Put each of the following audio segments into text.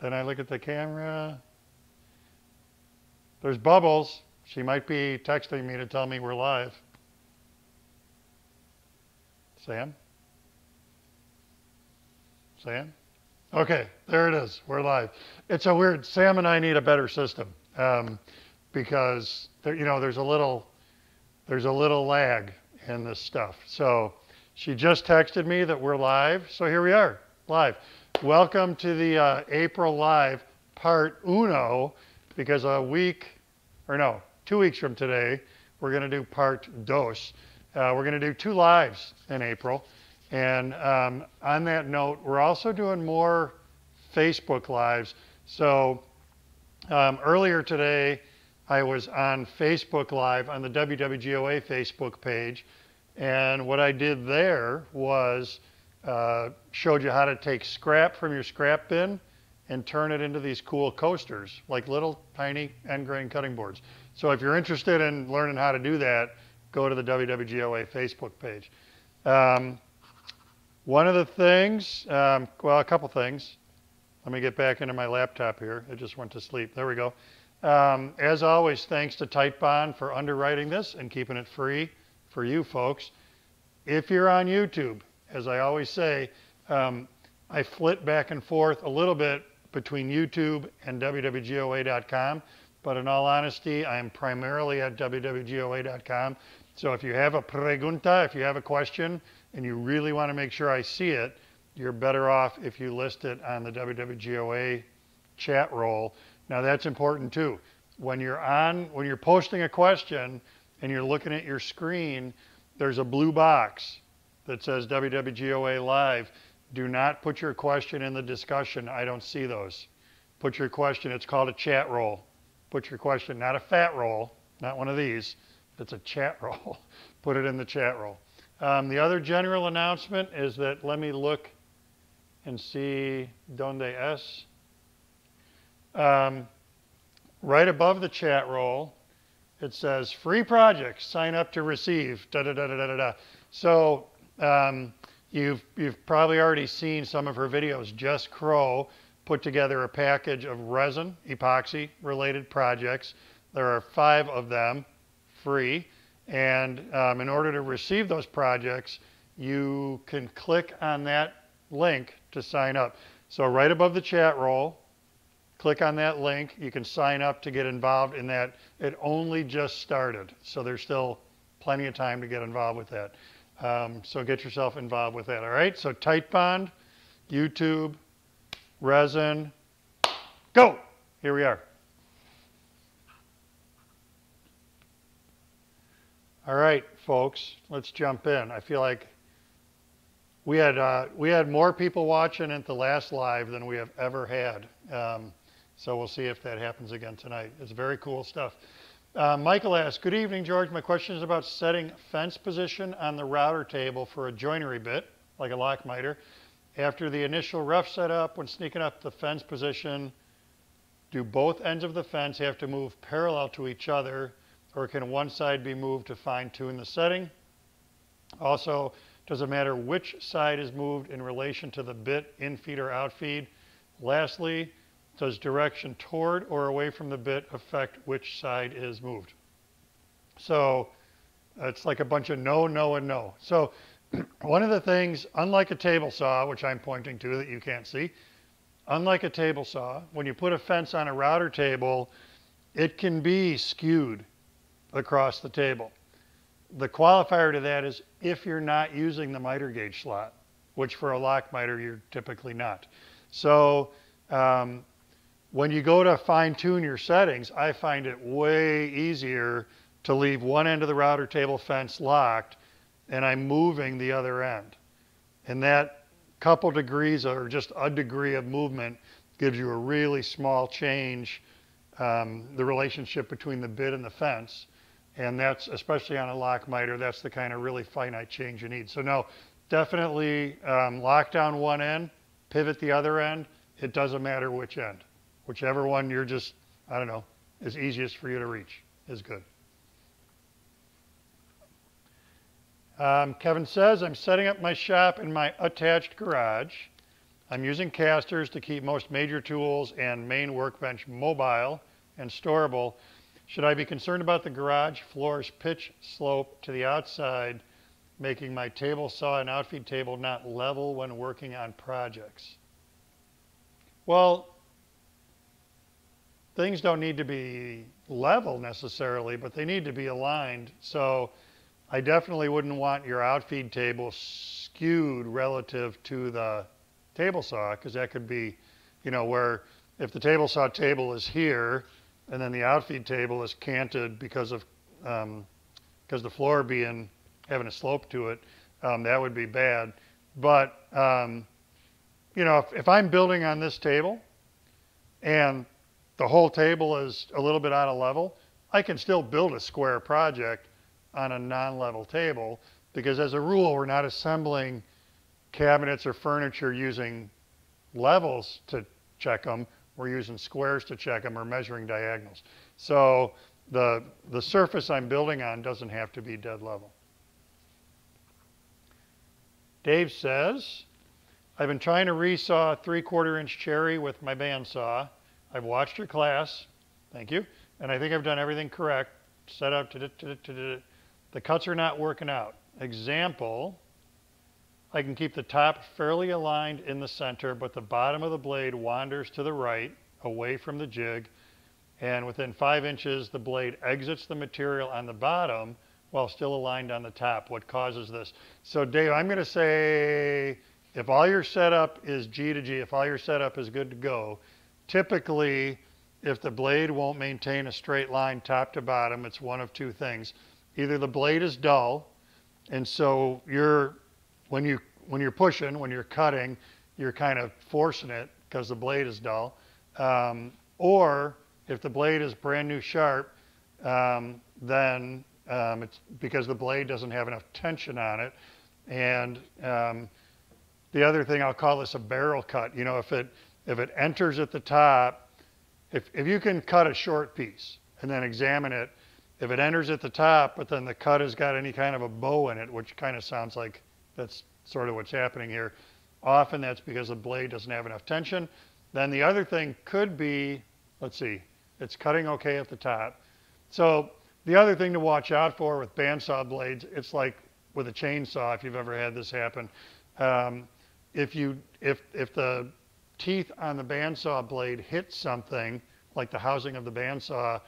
Then I look at the camera. There's bubbles. She might be texting me to tell me we're live. Sam? Sam? Okay, there it is. We're live. It's a weird. Sam and I need a better system um, because there, you know there's a little there's a little lag in this stuff. So she just texted me that we're live. So here we are, live. Welcome to the uh, April Live Part Uno, because a week, or no, two weeks from today, we're going to do Part Dos. Uh, we're going to do two lives in April. And um, on that note, we're also doing more Facebook Lives. So um, earlier today, I was on Facebook Live on the WWGOA Facebook page. And what I did there was uh, showed you how to take scrap from your scrap bin and turn it into these cool coasters, like little tiny end grain cutting boards. So if you're interested in learning how to do that, go to the WWGOA Facebook page. Um, one of the things, um, well, a couple things. Let me get back into my laptop here. It just went to sleep. There we go. Um, as always, thanks to Titebond for underwriting this and keeping it free for you folks. If you're on YouTube, as I always say, um, I flit back and forth a little bit between YouTube and wwgoa.com, but in all honesty, I'm primarily at wwgoa.com. So if you have a pregunta, if you have a question, and you really want to make sure I see it, you're better off if you list it on the WWGOA chat roll. Now that's important too. When you're on, when you're posting a question and you're looking at your screen, there's a blue box that says WWGOA Live. Do not put your question in the discussion. I don't see those. Put your question, it's called a chat roll. Put your question, not a fat roll, not one of these. It's a chat roll. put it in the chat roll. Um, the other general announcement is that let me look and see donde es. Um, right above the chat roll, it says free projects, sign up to receive, da da da da da da. So um, you've, you've probably already seen some of her videos. Jess Crow put together a package of resin, epoxy related projects. There are five of them free. And um, in order to receive those projects, you can click on that link to sign up. So right above the chat roll, click on that link. You can sign up to get involved in that. It only just started, so there's still plenty of time to get involved with that. Um, so get yourself involved with that. All right. So Titebond, YouTube, resin, go. Here we are. All right, folks, let's jump in. I feel like we had uh, we had more people watching at the last live than we have ever had. Um, so we'll see if that happens again tonight. It's very cool stuff. Uh, Michael asks, good evening, George. My question is about setting fence position on the router table for a joinery bit, like a lock miter. After the initial rough setup, when sneaking up the fence position, do both ends of the fence have to move parallel to each other, or can one side be moved to fine tune the setting? Also, does it matter which side is moved in relation to the bit in feed or out feed? Lastly, does direction toward or away from the bit affect which side is moved? So it's like a bunch of no, no, and no. So one of the things, unlike a table saw, which I'm pointing to that you can't see, unlike a table saw, when you put a fence on a router table, it can be skewed across the table. The qualifier to that is if you're not using the miter gauge slot, which for a lock miter you're typically not. So um, when you go to fine tune your settings, I find it way easier to leave one end of the router table fence locked and I'm moving the other end. And that couple degrees or just a degree of movement gives you a really small change, um, the relationship between the bit and the fence. And that's, especially on a lock miter, that's the kind of really finite change you need. So no, definitely um, lock down one end, pivot the other end. It doesn't matter which end. Whichever one you're just, I don't know, is easiest for you to reach is good. Um, Kevin says, I'm setting up my shop in my attached garage. I'm using casters to keep most major tools and main workbench mobile and storable. Should I be concerned about the garage floor's pitch slope to the outside, making my table saw and outfeed table not level when working on projects? Well, things don't need to be level necessarily, but they need to be aligned. So I definitely wouldn't want your outfeed table skewed relative to the table saw because that could be, you know, where if the table saw table is here and then the outfeed table is canted because of because um, the floor being having a slope to it, um, that would be bad. But um, you know, if, if I'm building on this table and the whole table is a little bit out of level, I can still build a square project on a non-level table because as a rule, we're not assembling cabinets or furniture using levels to check them. We're using squares to check them or measuring diagonals. So the, the surface I'm building on doesn't have to be dead level. Dave says, I've been trying to resaw a three quarter inch cherry with my bandsaw. I've watched your class, thank you, and I think I've done everything correct. Set up, the cuts are not working out. Example, I can keep the top fairly aligned in the center, but the bottom of the blade wanders to the right, away from the jig, and within five inches, the blade exits the material on the bottom while still aligned on the top. What causes this? So Dave, I'm gonna say, if all your setup is G to G, if all your setup is good to go, typically, if the blade won't maintain a straight line top to bottom, it's one of two things. Either the blade is dull, and so you're when you when you're pushing, when you're cutting, you're kind of forcing it because the blade is dull. Um, or if the blade is brand new sharp, um, then um, it's because the blade doesn't have enough tension on it. And um, the other thing, I'll call this a barrel cut. You know, if it if it enters at the top, if if you can cut a short piece and then examine it, if it enters at the top, but then the cut has got any kind of a bow in it, which kind of sounds like that's sort of what's happening here. Often that's because the blade doesn't have enough tension. Then the other thing could be, let's see, it's cutting okay at the top. So the other thing to watch out for with bandsaw blades, it's like with a chainsaw, if you've ever had this happen. Um, if you if if the teeth on the bandsaw blade hit something like the housing of the bandsaw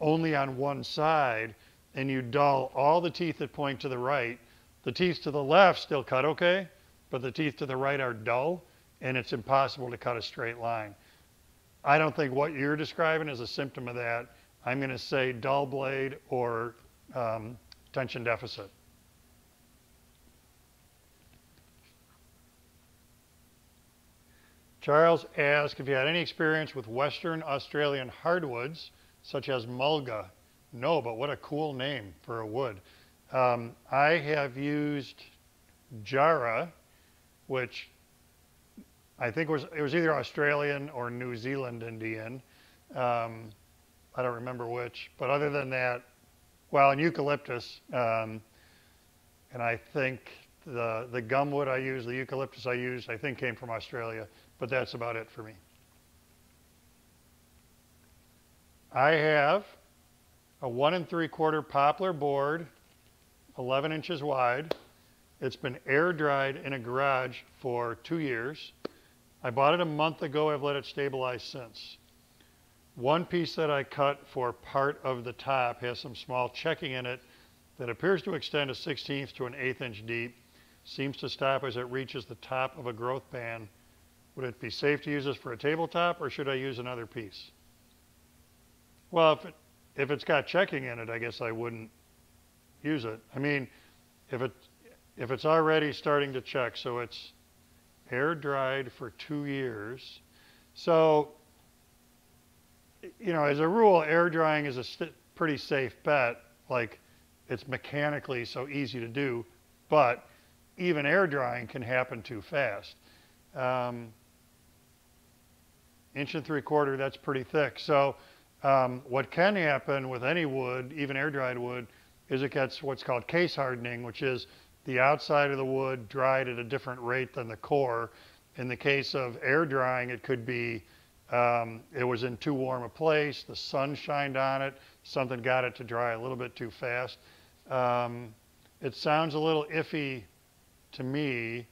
only on one side, and you dull all the teeth that point to the right, the teeth to the left still cut okay, but the teeth to the right are dull, and it's impossible to cut a straight line. I don't think what you're describing is a symptom of that. I'm going to say dull blade or um, tension deficit. Charles asked if you had any experience with Western Australian hardwoods, such as mulga. No, but what a cool name for a wood. Um, I have used Jarrah, which I think was it was either Australian or New Zealand Indian. Um, I don't remember which, but other than that, well, and eucalyptus, um, and I think the the gumwood I used, the eucalyptus I used, I think came from Australia, but that's about it for me. I have a one and three quarter poplar board 11 inches wide. It's been air dried in a garage for two years. I bought it a month ago. I've let it stabilize since. One piece that I cut for part of the top has some small checking in it that appears to extend a 16th to an eighth inch deep. Seems to stop as it reaches the top of a growth band. Would it be safe to use this for a tabletop or should I use another piece? Well, if, it, if it's got checking in it, I guess I wouldn't use it. I mean, if it if it's already starting to check, so it's air dried for two years. So, you know, as a rule, air drying is a pretty safe bet. Like, it's mechanically so easy to do, but even air drying can happen too fast. Um, inch and three quarter, that's pretty thick. So, um, what can happen with any wood, even air dried wood, is it gets what's called case hardening, which is the outside of the wood dried at a different rate than the core. In the case of air drying, it could be um, it was in too warm a place, the sun shined on it, something got it to dry a little bit too fast. Um, it sounds a little iffy to me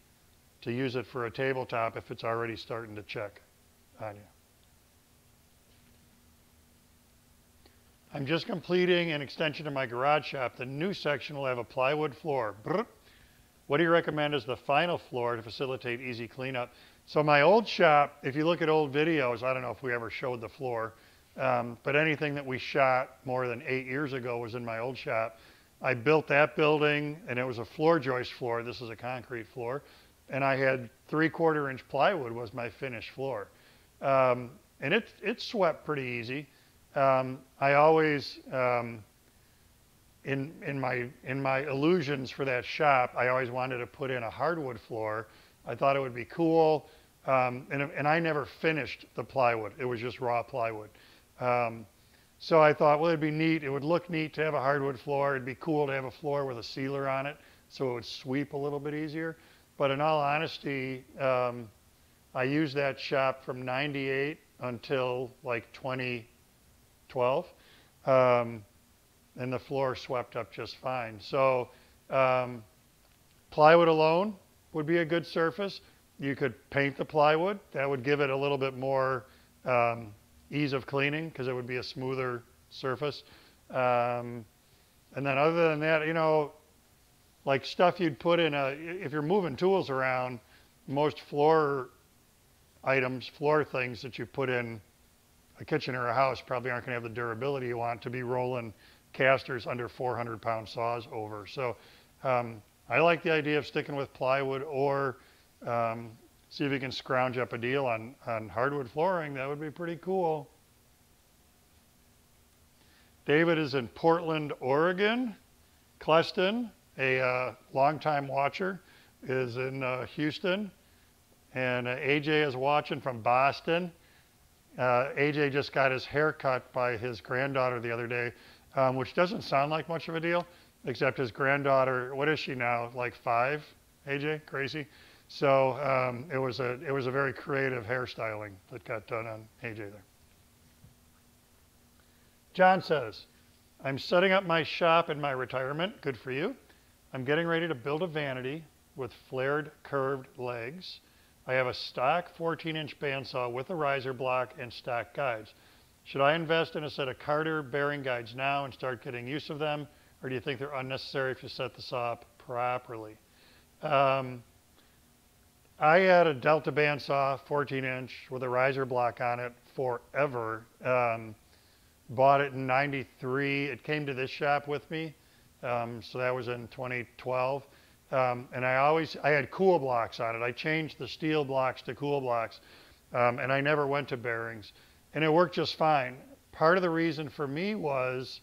to use it for a tabletop if it's already starting to check on you. I'm just completing an extension of my garage shop. The new section will have a plywood floor. Brr. What do you recommend as the final floor to facilitate easy cleanup? So my old shop, if you look at old videos, I don't know if we ever showed the floor, um, but anything that we shot more than eight years ago was in my old shop. I built that building and it was a floor joist floor. This is a concrete floor. And I had three quarter inch plywood was my finished floor. Um, and it, it swept pretty easy. Um, I always, um, in, in, my, in my illusions for that shop, I always wanted to put in a hardwood floor. I thought it would be cool. Um, and, and I never finished the plywood. It was just raw plywood. Um, so I thought, well, it'd be neat. It would look neat to have a hardwood floor. It'd be cool to have a floor with a sealer on it so it would sweep a little bit easier. But in all honesty, um, I used that shop from 98 until like 2012. Um, and the floor swept up just fine. So um, plywood alone would be a good surface. You could paint the plywood. That would give it a little bit more um, ease of cleaning because it would be a smoother surface. Um, and then other than that, you know, like stuff you'd put in a, if you're moving tools around, most floor items, floor things that you put in a kitchen or a house probably aren't going to have the durability you want to be rolling casters under 400 pound saws over. So um, I like the idea of sticking with plywood or um, see if you can scrounge up a deal on, on hardwood flooring. That would be pretty cool. David is in Portland, Oregon. Cleston, a uh, longtime watcher, is in uh, Houston. And uh, AJ is watching from Boston. Uh, AJ just got his hair cut by his granddaughter the other day, um, which doesn't sound like much of a deal, except his granddaughter, what is she now, like five, AJ, crazy? So um, it was a it was a very creative hairstyling that got done on AJ there. John says, I'm setting up my shop in my retirement. Good for you. I'm getting ready to build a vanity with flared curved legs. I have a stock 14 inch bandsaw with a riser block and stock guides. Should I invest in a set of Carter bearing guides now and start getting use of them, or do you think they're unnecessary if you set the saw up properly? Um, I had a Delta bandsaw, 14 inch, with a riser block on it forever. Um, bought it in 93. It came to this shop with me. Um, so that was in 2012. Um, and I always, I had cool blocks on it. I changed the steel blocks to cool blocks. Um, and I never went to bearings. And it worked just fine. Part of the reason for me was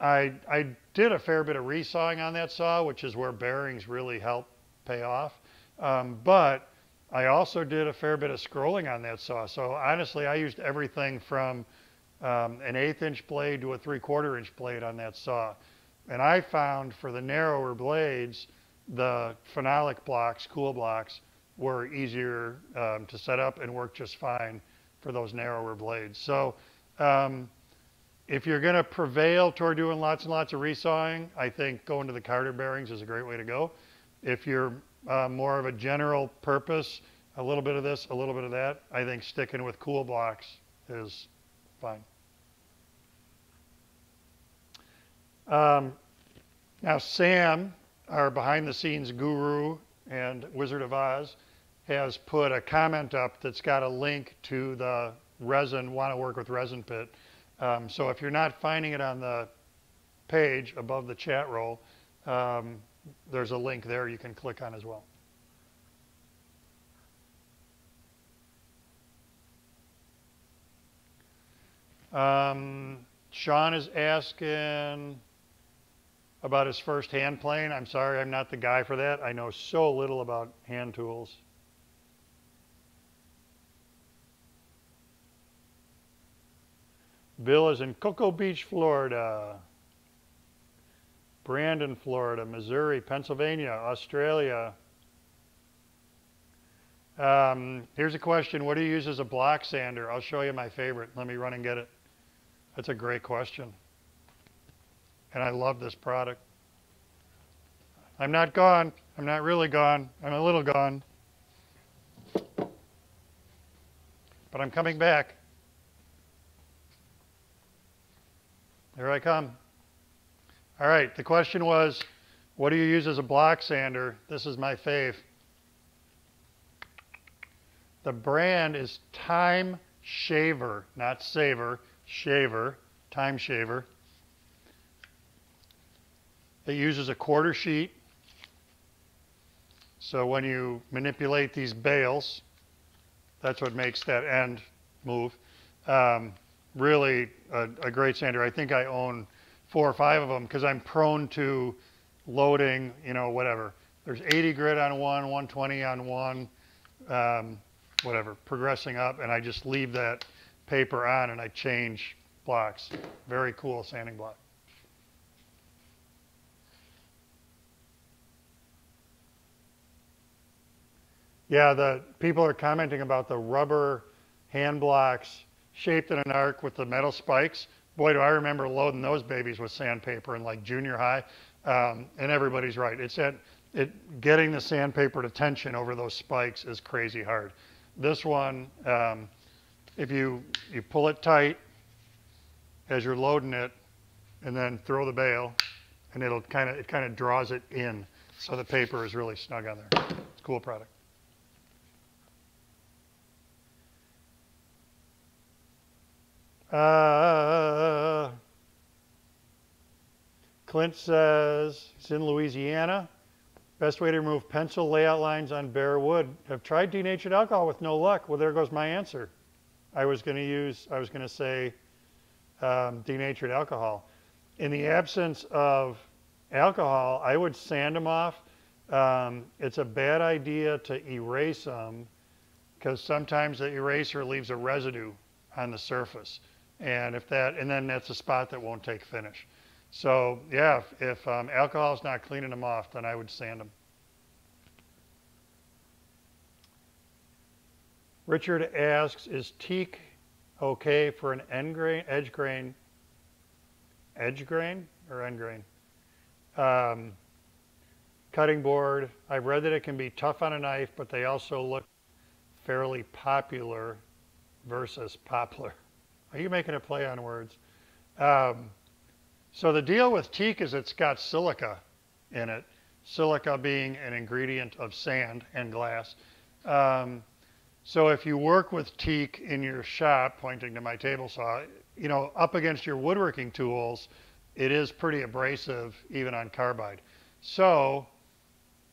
I, I did a fair bit of resawing on that saw, which is where bearings really help pay off. Um, but I also did a fair bit of scrolling on that saw. So honestly, I used everything from um, an eighth inch blade to a three quarter inch blade on that saw. And I found for the narrower blades, the phenolic blocks, cool blocks, were easier um, to set up and work just fine for those narrower blades. So um, if you're going to prevail toward doing lots and lots of resawing, I think going to the Carter bearings is a great way to go. If you're uh, more of a general purpose, a little bit of this, a little bit of that. I think sticking with cool blocks is fine. Um, now, Sam, our behind the scenes guru and Wizard of Oz, has put a comment up that's got a link to the resin, want to work with Resin Pit. Um, so if you're not finding it on the page above the chat roll, um, there's a link there you can click on as well. Um, Sean is asking about his first hand plane. I'm sorry, I'm not the guy for that. I know so little about hand tools. Bill is in Cocoa Beach, Florida. Brandon, Florida, Missouri, Pennsylvania, Australia. Um, here's a question. What do you use as a block sander? I'll show you my favorite. Let me run and get it. That's a great question. And I love this product. I'm not gone. I'm not really gone. I'm a little gone. But I'm coming back. Here I come. All right, the question was, what do you use as a block sander? This is my fave. The brand is Time Shaver, not Saver, Shaver, Time Shaver. It uses a quarter sheet. So when you manipulate these bales, that's what makes that end move. Um, really a, a, great sander. I think I own four or five of them because I'm prone to loading, you know, whatever. There's 80 grit on one, 120 on one. Um, whatever, progressing up, and I just leave that paper on and I change blocks. Very cool sanding block. Yeah, the people are commenting about the rubber hand blocks shaped in an arc with the metal spikes. Boy, do I remember loading those babies with sandpaper in like junior high. Um, and everybody's right. It's at it, getting the sandpaper to tension over those spikes is crazy hard. This one, um, if you, you pull it tight as you're loading it and then throw the bale and it'll kind of, it kind of draws it in. So the paper is really snug on there. It's a cool product. Uh, Clint says he's in Louisiana. Best way to remove pencil layout lines on bare wood. Have tried denatured alcohol with no luck. Well, there goes my answer. I was going to use, I was going to say um, denatured alcohol. In the absence of alcohol, I would sand them off. Um, it's a bad idea to erase them because sometimes the eraser leaves a residue on the surface. And if that, and then that's a spot that won't take finish. So yeah, if, if um, alcohol is not cleaning them off, then I would sand them. Richard asks, is teak okay for an end grain, edge grain, edge grain or end grain? Um, cutting board, I've read that it can be tough on a knife, but they also look fairly popular versus poplar. Are you making a play on words? Um, so the deal with teak is it's got silica in it, silica being an ingredient of sand and glass. Um, so if you work with teak in your shop, pointing to my table saw, you know, up against your woodworking tools, it is pretty abrasive even on carbide. So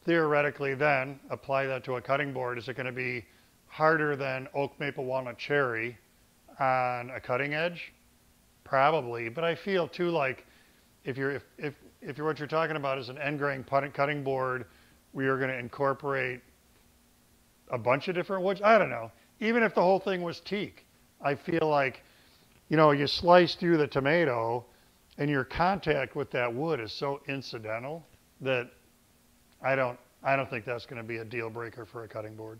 theoretically then, apply that to a cutting board. Is it going to be harder than oak, maple, walnut, cherry on a cutting edge? Probably, but I feel too like if you're if if, if what you're talking about is an end grain cutting board, we are going to incorporate a bunch of different woods. I don't know. Even if the whole thing was teak, I feel like, you know, you slice through the tomato, and your contact with that wood is so incidental that I don't I don't think that's going to be a deal breaker for a cutting board.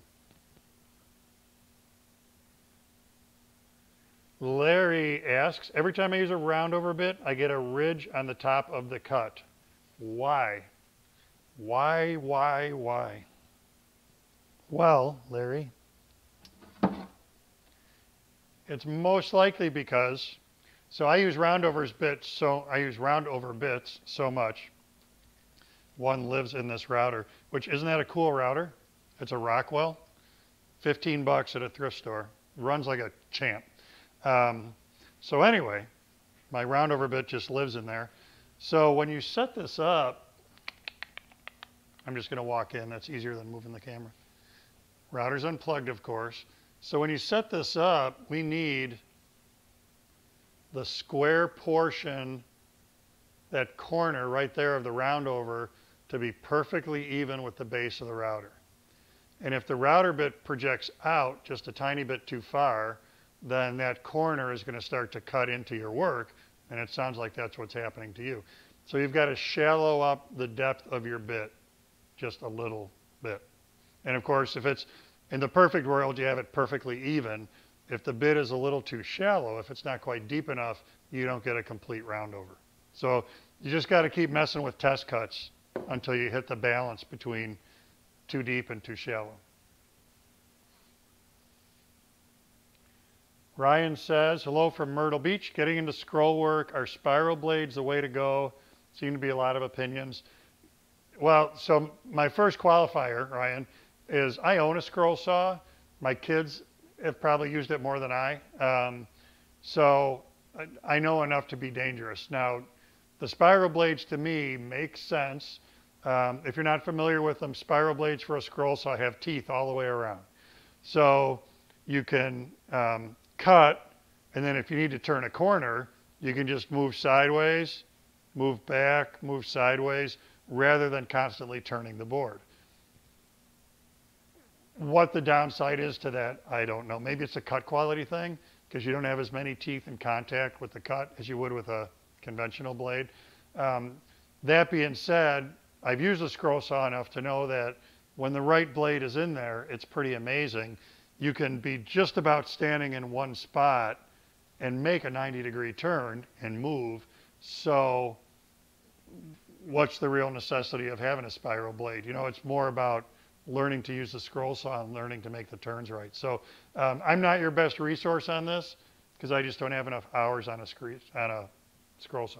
Larry asks, every time I use a round over bit, I get a ridge on the top of the cut. Why? Why, why, why? Well, Larry, it's most likely because, so I use roundovers bits, so I use roundover bits so much. One lives in this router, which isn't that a cool router? It's a Rockwell, 15 bucks at a thrift store. Runs like a champ. Um, so anyway, my roundover bit just lives in there. So when you set this up, I'm just going to walk in. That's easier than moving the camera. Router's unplugged, of course. So when you set this up, we need the square portion, that corner right there of the roundover, to be perfectly even with the base of the router. And if the router bit projects out just a tiny bit too far, then that corner is going to start to cut into your work, and it sounds like that's what's happening to you. So you've got to shallow up the depth of your bit just a little bit. And of course, if it's in the perfect world, you have it perfectly even. If the bit is a little too shallow, if it's not quite deep enough, you don't get a complete round over. So you just got to keep messing with test cuts until you hit the balance between too deep and too shallow. Ryan says, hello from Myrtle Beach. Getting into scroll work, are spiral blades the way to go? Seem to be a lot of opinions. Well, so my first qualifier, Ryan, is I own a scroll saw. My kids have probably used it more than I. Um, so I know enough to be dangerous. Now, the spiral blades to me make sense. Um, if you're not familiar with them, spiral blades for a scroll saw have teeth all the way around. So you can um, cut, and then if you need to turn a corner, you can just move sideways, move back, move sideways, rather than constantly turning the board. What the downside is to that, I don't know. Maybe it's a cut quality thing because you don't have as many teeth in contact with the cut as you would with a conventional blade. Um, that being said, I've used a scroll saw enough to know that when the right blade is in there, it's pretty amazing. You can be just about standing in one spot and make a 90 degree turn and move. So what's the real necessity of having a spiral blade? You know, it's more about learning to use the scroll saw and learning to make the turns right. So um, I'm not your best resource on this because I just don't have enough hours on a, on a scroll saw.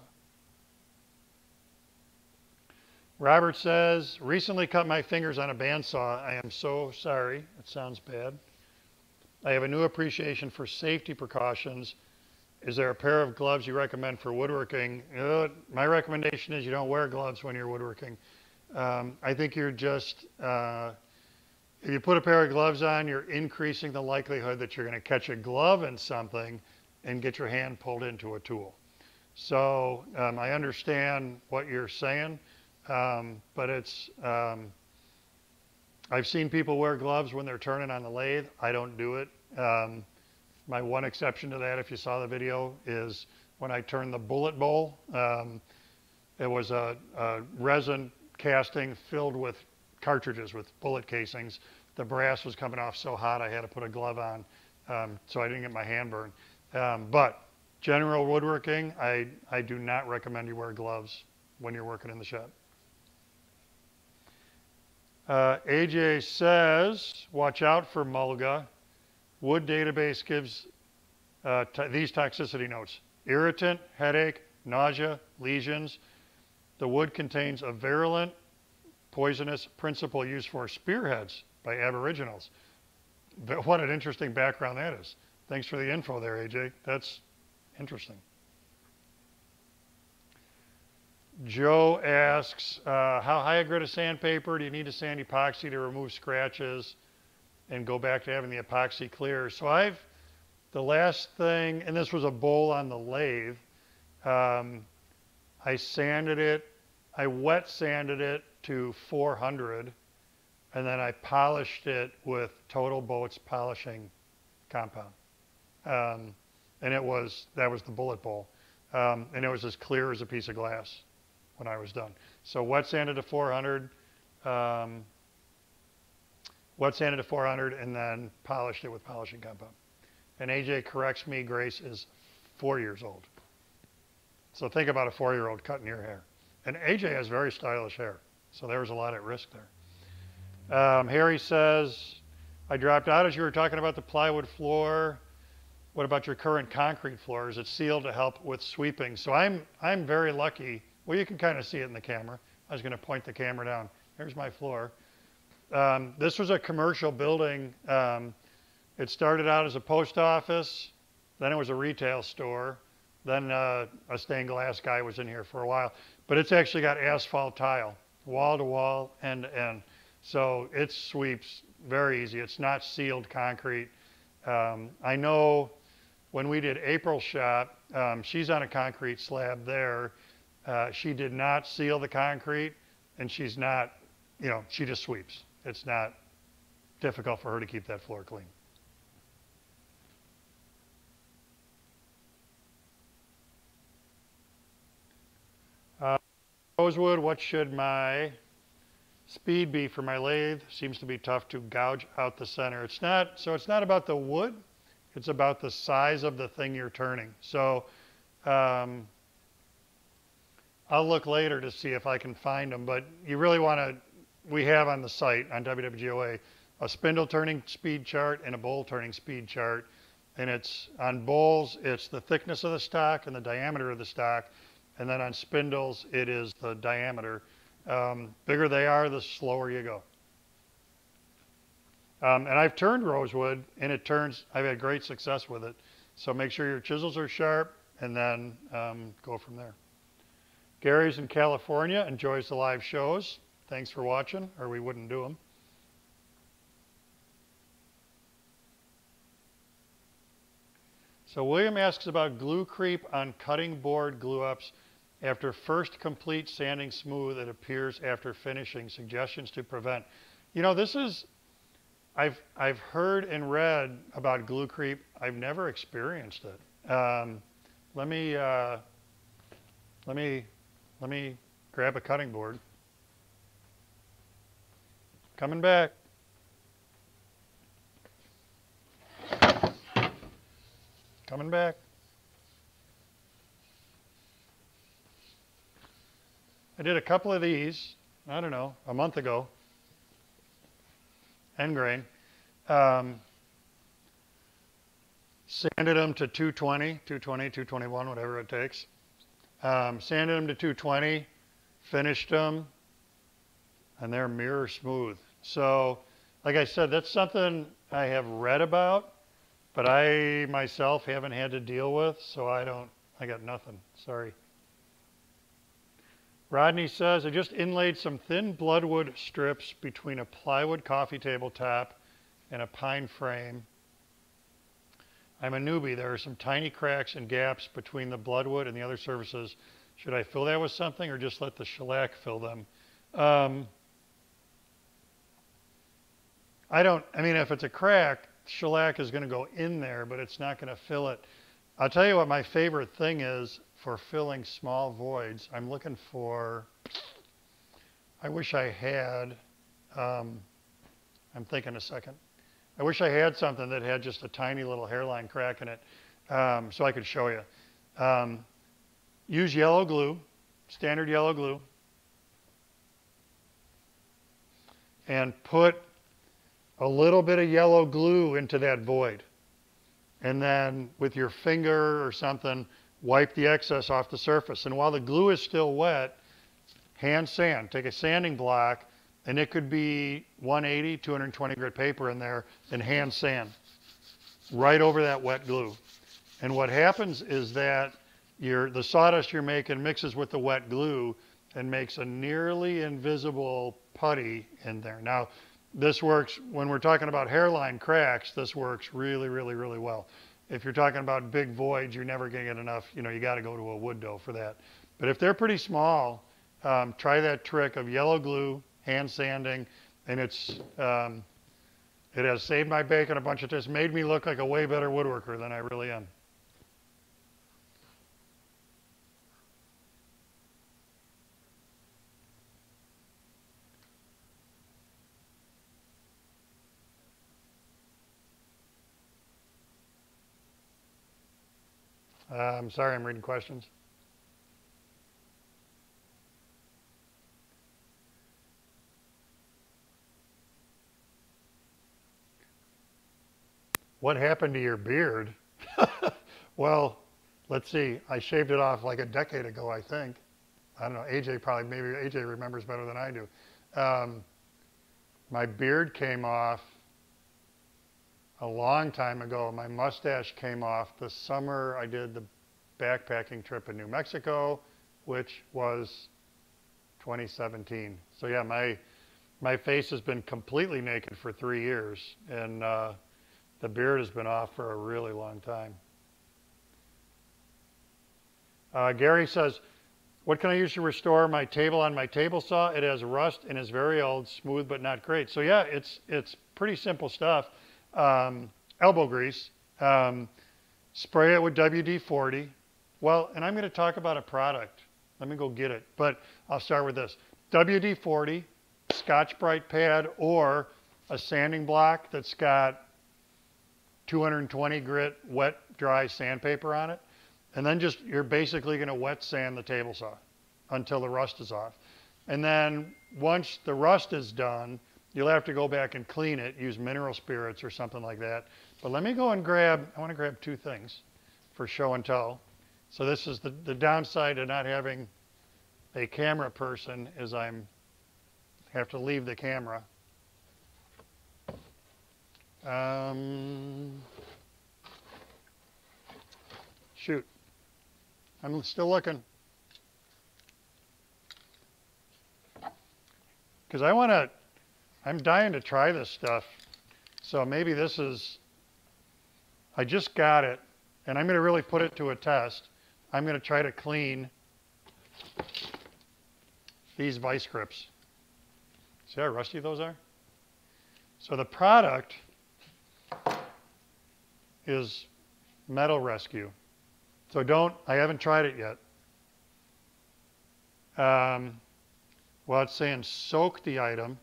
Robert says, recently cut my fingers on a bandsaw. I am so sorry. It sounds bad. I have a new appreciation for safety precautions. Is there a pair of gloves you recommend for woodworking? My recommendation is you don't wear gloves when you're woodworking. Um, I think you're just, uh, if you put a pair of gloves on, you're increasing the likelihood that you're going to catch a glove in something and get your hand pulled into a tool. So um, I understand what you're saying, um, but it's, um, I've seen people wear gloves when they're turning on the lathe. I don't do it. Um, my one exception to that, if you saw the video, is when I turned the bullet bowl. Um, it was a, a resin casting filled with cartridges with bullet casings. The brass was coming off so hot I had to put a glove on um, so I didn't get my hand burned. Um, but general woodworking, I, I do not recommend you wear gloves when you're working in the shop. Uh, AJ says, watch out for mulga. Wood database gives uh, these toxicity notes. Irritant, headache, nausea, lesions, the wood contains a virulent, poisonous principle used for spearheads by aboriginals. What an interesting background that is. Thanks for the info there, AJ. That's interesting. Joe asks, uh, how high a grit of sandpaper do you need to sand epoxy to remove scratches and go back to having the epoxy clear? So I've, the last thing, and this was a bowl on the lathe, um, I sanded it, I wet sanded it to 400, and then I polished it with TotalBoat's polishing compound. Um, and it was, that was the bullet bowl. Um, and it was as clear as a piece of glass when I was done. So wet sanded to 400, um, wet sanded to 400, and then polished it with polishing compound. And AJ corrects me, Grace is four years old. So think about a four-year-old cutting your hair. And AJ has very stylish hair, so there was a lot at risk there. Um, Harry says, I dropped out as you were talking about the plywood floor. What about your current concrete floor? Is it sealed to help with sweeping? So I'm, I'm very lucky. Well, you can kind of see it in the camera. I was going to point the camera down. Here's my floor. Um, this was a commercial building. Um, it started out as a post office, then it was a retail store. Then uh, a stained glass guy was in here for a while. But it's actually got asphalt tile, wall to wall, end to end. So it sweeps very easy. It's not sealed concrete. Um, I know when we did April shop, um, she's on a concrete slab there. Uh, she did not seal the concrete, and she's not, you know, she just sweeps. It's not difficult for her to keep that floor clean. Rosewood, what should my Speed be for my lathe seems to be tough to gouge out the center. It's not, so it's not about the wood, it's about the size of the thing you're turning. So um, I'll look later to see if I can find them, but you really want to, we have on the site on WWGOA a spindle turning speed chart and a bowl turning speed chart. And it's on bowls, it's the thickness of the stock and the diameter of the stock. And then on spindles, it is the diameter. Um, bigger they are, the slower you go. Um, and I've turned rosewood, and it turns, I've had great success with it. So make sure your chisels are sharp, and then um, go from there. Gary's in California, enjoys the live shows. Thanks for watching, or we wouldn't do them. So William asks about glue creep on cutting board glue ups. After first complete sanding smooth, it appears after finishing. Suggestions to prevent. You know, this is, I've, I've heard and read about glue creep. I've never experienced it. Um, let me, uh, let me, let me grab a cutting board. Coming back. Coming back. I did a couple of these, I don't know, a month ago, end grain. Um, sanded them to 220, 220, 221, whatever it takes. Um, sanded them to 220, finished them, and they're mirror smooth. So, like I said, that's something I have read about, but I myself haven't had to deal with, so I don't, I got nothing. Sorry. Rodney says, I just inlaid some thin bloodwood strips between a plywood coffee table top and a pine frame. I'm a newbie. There are some tiny cracks and gaps between the bloodwood and the other surfaces. Should I fill that with something or just let the shellac fill them? Um, I don't, I mean, if it's a crack, shellac is going to go in there, but it's not going to fill it. I'll tell you what my favorite thing is for filling small voids. I'm looking for, I wish I had, um, I'm thinking a second. I wish I had something that had just a tiny little hairline crack in it um, so I could show you. Um, use yellow glue, standard yellow glue, and put a little bit of yellow glue into that void. And then with your finger or something, wipe the excess off the surface. And while the glue is still wet, hand sand. Take a sanding block, and it could be 180, 220 grit paper in there, and hand sand right over that wet glue. And what happens is that your, the sawdust you're making mixes with the wet glue and makes a nearly invisible putty in there. Now, this works when we're talking about hairline cracks, this works really, really, really well. If you're talking about big voids, you're never going to get enough, you know, you got to go to a wood dough for that. But if they're pretty small, um, try that trick of yellow glue, hand sanding, and it's, um, it has saved my bacon a bunch of times, made me look like a way better woodworker than I really am. Uh, I'm sorry, I'm reading questions. What happened to your beard? well, let's see. I shaved it off like a decade ago, I think. I don't know. AJ probably, maybe AJ remembers better than I do. Um, my beard came off a long time ago. My mustache came off the summer I did the backpacking trip in New Mexico, which was 2017. So yeah, my my face has been completely naked for three years, and uh, the beard has been off for a really long time. Uh, Gary says, what can I use to restore my table on my table saw? It has rust and is very old, smooth but not great. So yeah, it's, it's pretty simple stuff um, elbow grease, um, spray it with WD-40. Well, and I'm going to talk about a product. Let me go get it. But I'll start with this. WD-40, Scotch-Brite pad or a sanding block that's got 220 grit wet dry sandpaper on it. And then just, you're basically going to wet sand the table saw until the rust is off. And then once the rust is done, you'll have to go back and clean it, use mineral spirits or something like that. But let me go and grab, I want to grab two things for show and tell. So this is the, the downside of not having a camera person is I'm have to leave the camera. Um, shoot. I'm still looking. Because I want to, I'm dying to try this stuff. So maybe this is, I just got it, and I'm going to really put it to a test. I'm going to try to clean these vice grips. See how rusty those are? So the product is Metal Rescue. So don't, I haven't tried it yet. Um, well, it's saying soak the item.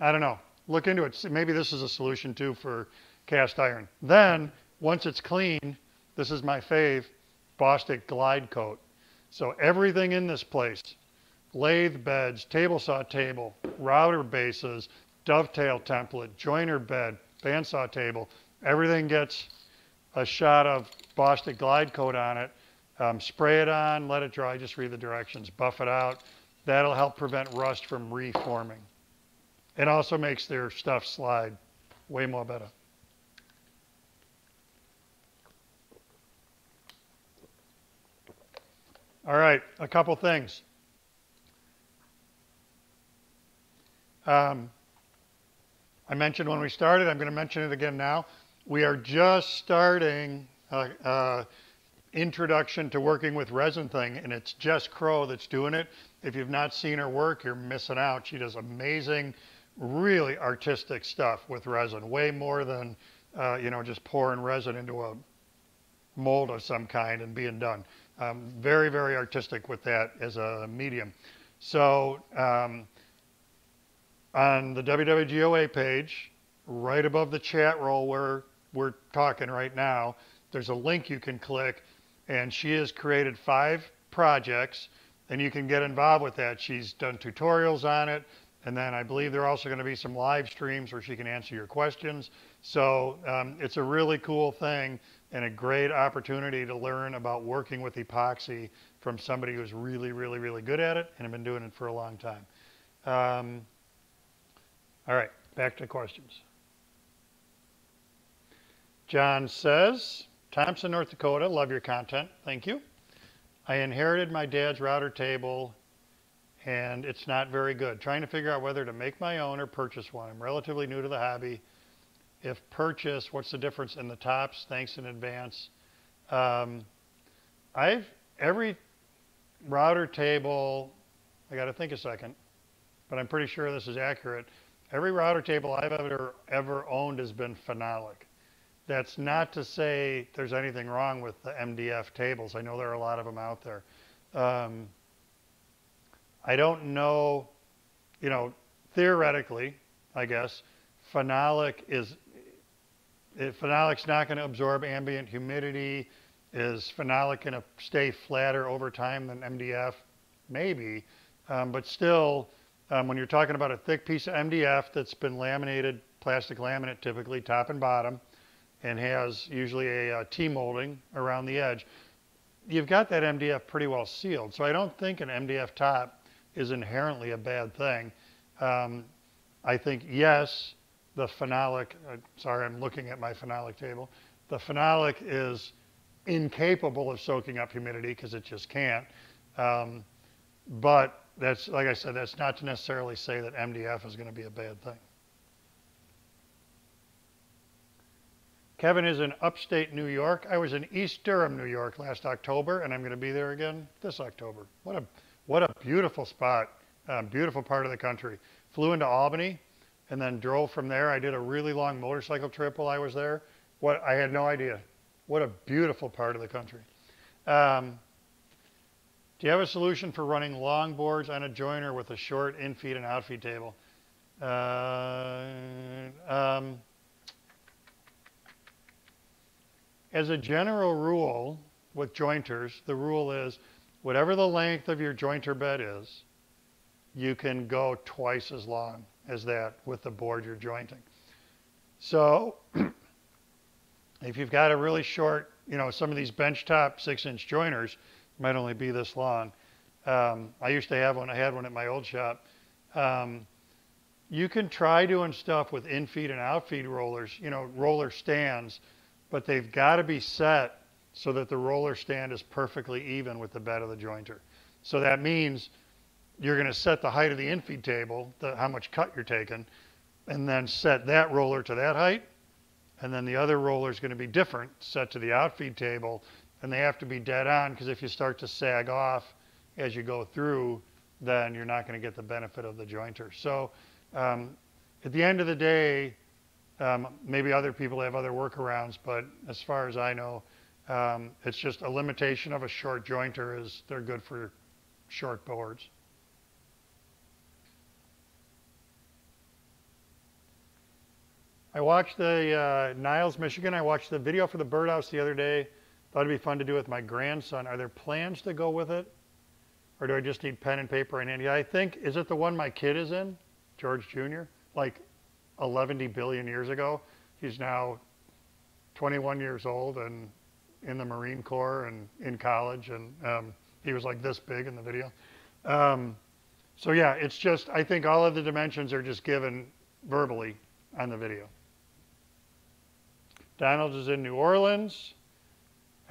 I don't know. Look into it. Maybe this is a solution too for cast iron. Then, once it's clean, this is my fave, Bostik Glide Coat. So everything in this place, lathe beds, table saw table, router bases, dovetail template, jointer bed, bandsaw table, everything gets a shot of Bostik Glide Coat on it. Um, spray it on, let it dry, just read the directions, buff it out. That'll help prevent rust from reforming. It also makes their stuff slide way more better. All right, a couple things. Um, I mentioned when we started, I'm going to mention it again now. We are just starting uh, uh, introduction to working with resin thing, and it's Jess Crow that's doing it. If you've not seen her work, you're missing out. She does amazing, really artistic stuff with resin, way more than uh, you know just pouring resin into a mold of some kind and being done. Um, very, very artistic with that as a medium. So um, on the WWGOA page, right above the chat roll where we're talking right now, there's a link you can click, and she has created five projects, and you can get involved with that. She's done tutorials on it, and then I believe there are also going to be some live streams where she can answer your questions. So um, it's a really cool thing and a great opportunity to learn about working with epoxy from somebody who's really, really, really good at it and have been doing it for a long time. Um, all right, back to questions. John says, Thompson, North Dakota, love your content. Thank you. I inherited my dad's router table and it's not very good. Trying to figure out whether to make my own or purchase one. I'm relatively new to the hobby if purchased, what's the difference in the tops? Thanks in advance. Um, I've every router table. I got to think a second, but I'm pretty sure this is accurate. Every router table I've ever ever owned has been phenolic. That's not to say there's anything wrong with the MDF tables. I know there are a lot of them out there. Um, I don't know, you know, theoretically, I guess, phenolic is if phenolic's not going to absorb ambient humidity, is phenolic going to stay flatter over time than MDF? Maybe, um, but still, um, when you're talking about a thick piece of MDF that's been laminated, plastic laminate typically, top and bottom, and has usually a, a T-molding around the edge, you've got that MDF pretty well sealed. So I don't think an MDF top is inherently a bad thing. Um, I think, yes, the phenolic, uh, sorry, I'm looking at my phenolic table. The phenolic is incapable of soaking up humidity because it just can't. Um, but that's, like I said, that's not to necessarily say that MDF is going to be a bad thing. Kevin is in upstate New York. I was in East Durham, New York last October, and I'm going to be there again this October. What a, what a beautiful spot, beautiful part of the country. Flew into Albany, and then drove from there. I did a really long motorcycle trip while I was there. What I had no idea. What a beautiful part of the country. Um, Do you have a solution for running long boards on a jointer with a short infeed and outfeed table? Uh, um, as a general rule with jointers, the rule is whatever the length of your jointer bed is, you can go twice as long as that with the board you're jointing. So if you've got a really short, you know, some of these benchtop six inch jointers might only be this long. Um, I used to have one, I had one at my old shop. Um, you can try doing stuff with infeed and outfeed rollers, you know, roller stands, but they've got to be set so that the roller stand is perfectly even with the bed of the jointer. So that means you're going to set the height of the infeed table, the, how much cut you're taking, and then set that roller to that height. And then the other roller is going to be different, set to the outfeed table, and they have to be dead on because if you start to sag off as you go through, then you're not going to get the benefit of the jointer. So um, at the end of the day, um, maybe other people have other workarounds, but as far as I know, um, it's just a limitation of a short jointer is they're good for short boards. I watched the uh, Niles, Michigan. I watched the video for the birdhouse the other day. Thought it'd be fun to do with my grandson. Are there plans to go with it? Or do I just need pen and paper and handy? I think, is it the one my kid is in? George Jr.? Like 11 billion years ago. He's now 21 years old and in the Marine Corps and in college. And um, he was like this big in the video. Um, so yeah, it's just, I think all of the dimensions are just given verbally on the video. Donald is in New Orleans.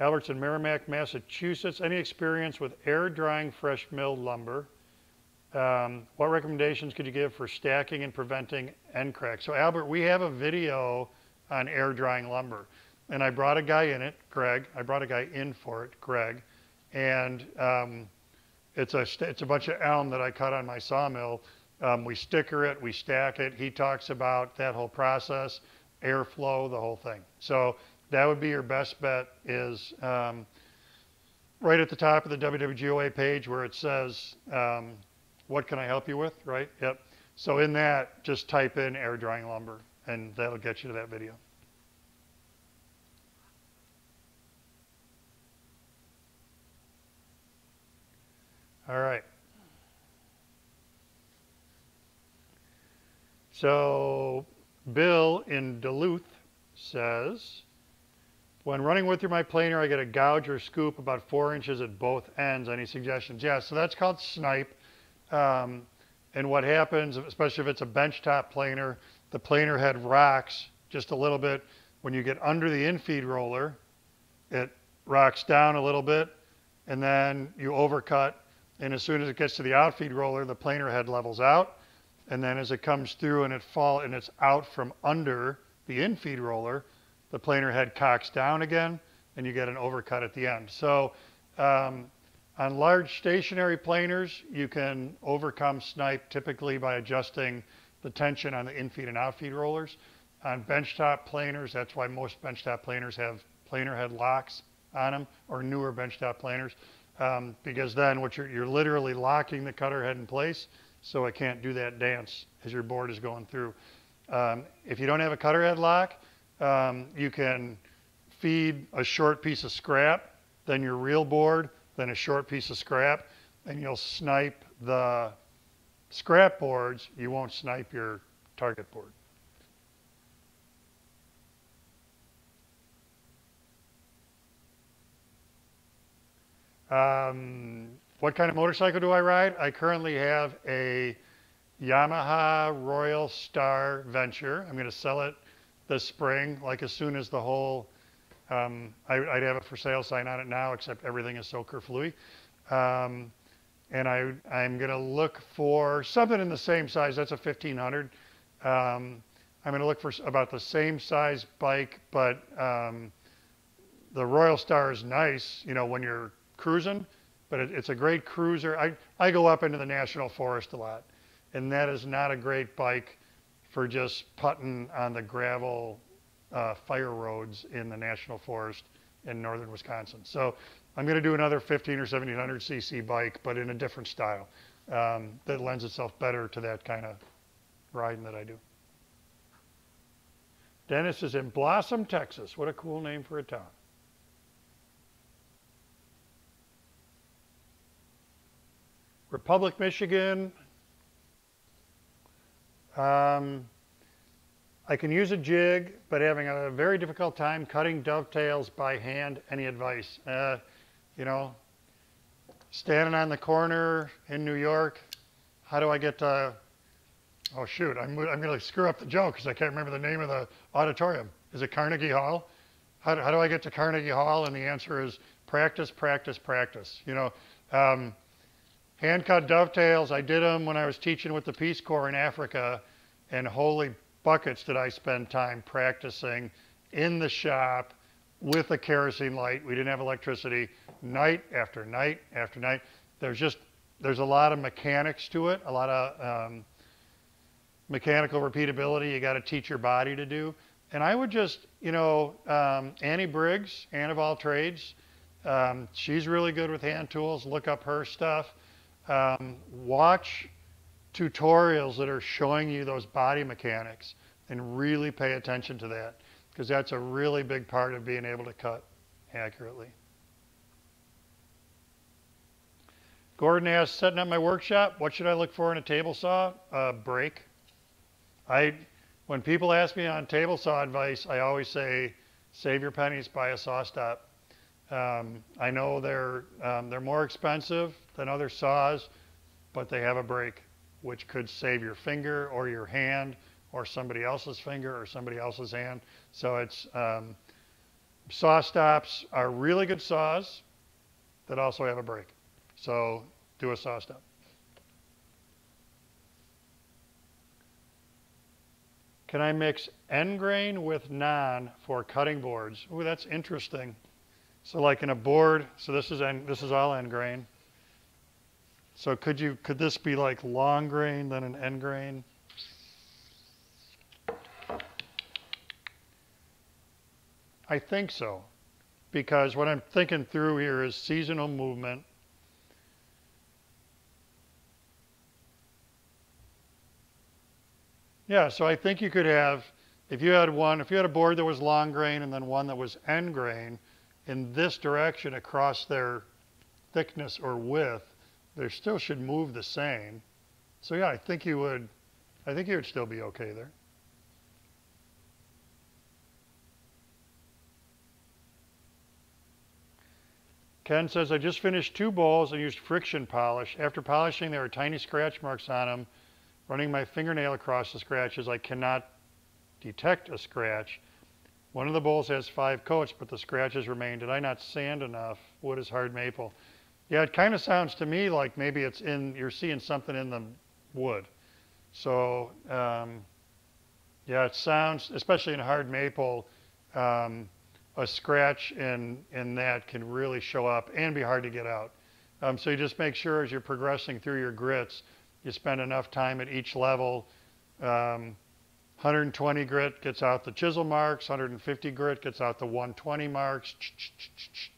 Albert's in Merrimack, Massachusetts. Any experience with air drying fresh milled lumber? Um, what recommendations could you give for stacking and preventing end cracks? So Albert, we have a video on air drying lumber. And I brought a guy in it, Greg. I brought a guy in for it, Greg. And um, it's, a, it's a bunch of elm that I cut on my sawmill. Um, we sticker it, we stack it. He talks about that whole process airflow, the whole thing. So that would be your best bet is um, right at the top of the WWGOA page where it says, um, what can I help you with, right? Yep. So in that, just type in air drying lumber and that'll get you to that video. All right. So Bill in Duluth says, when running with my planer, I get a gouge or scoop about four inches at both ends. Any suggestions? Yeah, so that's called snipe. Um, and what happens, especially if it's a benchtop planer, the planer head rocks just a little bit. When you get under the infeed roller, it rocks down a little bit, and then you overcut. And as soon as it gets to the outfeed roller, the planer head levels out and then as it comes through and it fall and it's out from under the infeed roller, the planer head cocks down again and you get an overcut at the end. So um, on large stationary planers, you can overcome snipe typically by adjusting the tension on the infeed and outfeed rollers. On benchtop planers, that's why most benchtop planers have planer head locks on them or newer benchtop planers um, because then what you're, you're literally locking the cutter head in place so it can't do that dance as your board is going through. Um, if you don't have a cutter head lock, um, you can feed a short piece of scrap, then your real board, then a short piece of scrap, and you'll snipe the scrap boards. You won't snipe your target board. Um, what kind of motorcycle do I ride? I currently have a Yamaha Royal Star Venture. I'm going to sell it this spring, like as soon as the whole, um, I, would have a for sale sign on it now, except everything is so kerflooey. Um, and I, I'm going to look for something in the same size. That's a 1500. Um, I'm going to look for about the same size bike, but um, the Royal Star is nice, you know, when you're cruising but it, it's a great cruiser. I, I go up into the national forest a lot, and that is not a great bike for just putting on the gravel uh, fire roads in the national forest. in northern Wisconsin. So I'm going to do another 15 or 1700 cc bike, but in a different style um, that lends itself better to that kind of riding that I do. Dennis is in Blossom, Texas. What a cool name for a town. Republic, Michigan. Um, I can use a jig, but having a very difficult time cutting dovetails by hand. Any advice? Uh, you know, standing on the corner in New York, how do I get to, oh shoot, I'm, I'm going to screw up the joke because I can't remember the name of the auditorium. Is it Carnegie Hall? How do, how do I get to Carnegie Hall? And the answer is practice, practice, practice. You know, um, hand cut dovetails, I did them when I was teaching with the Peace Corps in Africa, and holy buckets did I spend time practicing in the shop with a kerosene light. We didn't have electricity night after night after night. There's just, there's a lot of mechanics to it, a lot of um, mechanical repeatability you got to teach your body to do. And I would just, you know, um, Annie Briggs, Ann of all trades, um, she's really good with hand tools. Look up her stuff. Um, watch tutorials that are showing you those body mechanics and really pay attention to that because that's a really big part of being able to cut accurately. Gordon asked, setting up my workshop, what should I look for in a table saw? A break. I, when people ask me on table saw advice, I always say, save your pennies, buy a SawStop. Um, I know they're, um, they're more expensive than other saws, but they have a break, which could save your finger or your hand or somebody else's finger or somebody else's hand. So it's, um, SawStops are really good saws that also have a break. So do a saw stop. Can I mix end grain with non for cutting boards? Oh, that's interesting. So like in a board, so this is end, this is all end grain. So could you could this be like long grain then an end grain? I think so. Because what I'm thinking through here is seasonal movement Yeah, so I think you could have, if you had one, if you had a board that was long grain and then one that was end grain, in this direction across their thickness or width, they still should move the same. So yeah, I think you would, I think you would still be okay there. Ken says, I just finished two bowls and used friction polish. After polishing, there are tiny scratch marks on them Running my fingernail across the scratches, I cannot detect a scratch. One of the bowls has five coats, but the scratches remain. Did I not sand enough? Wood is hard maple. Yeah, it kind of sounds to me like maybe it's in, you're seeing something in the wood. So, um, yeah, it sounds, especially in hard maple, um, a scratch in, in that can really show up and be hard to get out. Um, so you just make sure as you're progressing through your grits you spend enough time at each level. Um, 120 grit gets out the chisel marks, 150 grit gets out the 120 marks,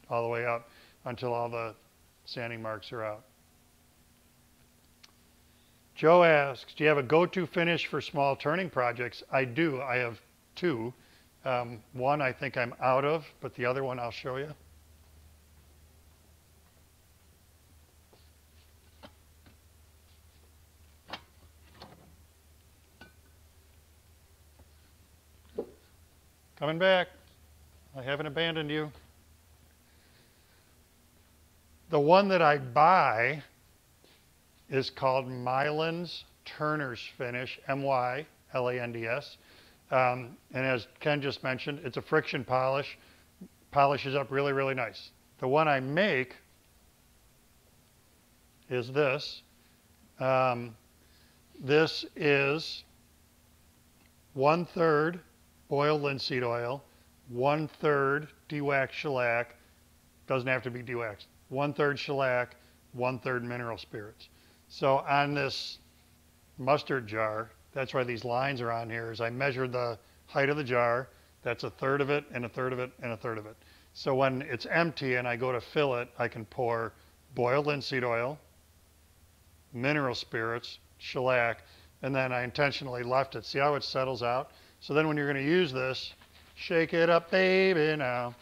all the way up until all the sanding marks are out. Joe asks, do you have a go-to finish for small turning projects? I do. I have two. Um, one I think I'm out of, but the other one I'll show you. Coming back. I haven't abandoned you. The one that I buy is called Mylands Turner's Finish, M-Y-L-A-N-D-S. Um, and as Ken just mentioned, it's a friction polish. Polishes up really, really nice. The one I make is this. Um, this is one third boiled linseed oil, one third dewaxed shellac, doesn't have to be dewaxed, one third shellac, one third mineral spirits. So on this mustard jar, that's why these lines are on here, is I measured the height of the jar, that's a third of it and a third of it and a third of it. So when it's empty and I go to fill it, I can pour boiled linseed oil, mineral spirits, shellac, and then I intentionally left it. See how it settles out? So then when you're going to use this, shake it up, baby, now.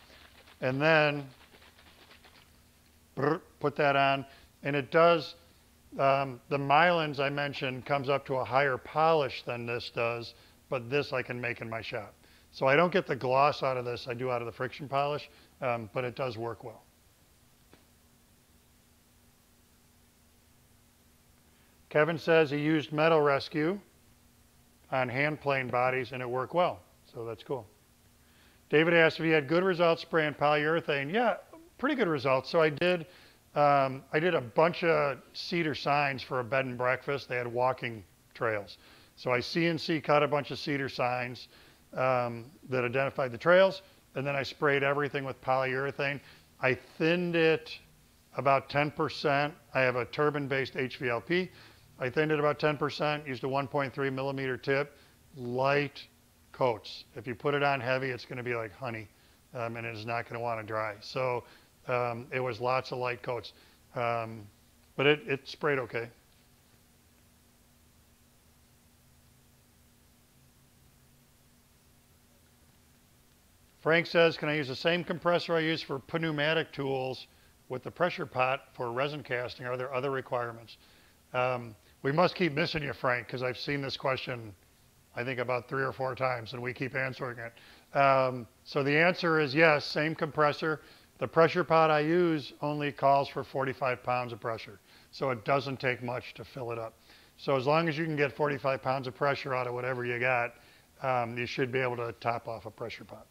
And then put that on. And it does, um, the Mylands I mentioned comes up to a higher polish than this does, but this I can make in my shop. So I don't get the gloss out of this, I do out of the friction polish, um, but it does work well. Kevin says he used Metal Rescue on hand plane bodies and it worked well. So that's cool. David asked if he had good results spraying polyurethane. Yeah, pretty good results. So I did, um, I did a bunch of cedar signs for a bed and breakfast. They had walking trails. So I CNC cut a bunch of cedar signs um, that identified the trails, and then I sprayed everything with polyurethane. I thinned it about 10%. I have a turbine-based HVLP. I thinned it about 10%, used a 1.3 millimeter tip, light coats. If you put it on heavy, it's going to be like honey, um, and it is not going to want to dry. So um, it was lots of light coats, um, but it, it sprayed okay. Frank says, can I use the same compressor I use for pneumatic tools with the pressure pot for resin casting? Are there other requirements? Um, we must keep missing you, Frank, because I've seen this question, I think, about three or four times, and we keep answering it. Um, so the answer is yes, same compressor. The pressure pot I use only calls for 45 pounds of pressure, so it doesn't take much to fill it up. So as long as you can get 45 pounds of pressure out of whatever you got, um, you should be able to top off a pressure pot.